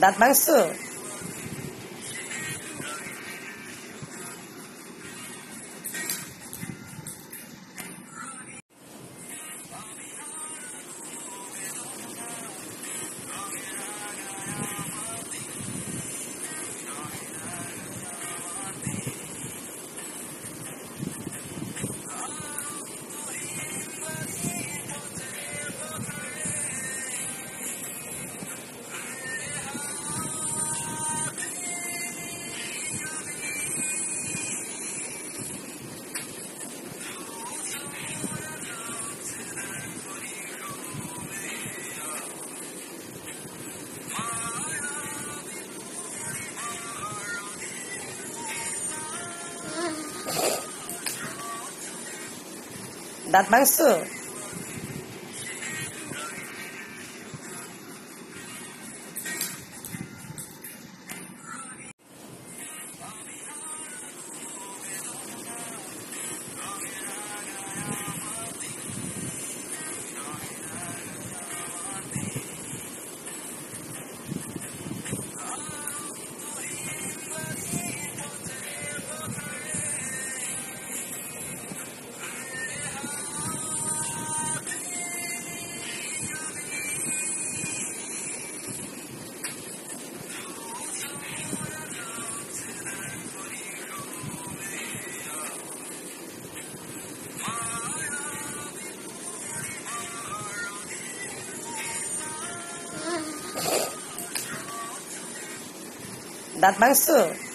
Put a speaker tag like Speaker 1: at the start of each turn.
Speaker 1: that bangsu dapat bangsa dapat bangsa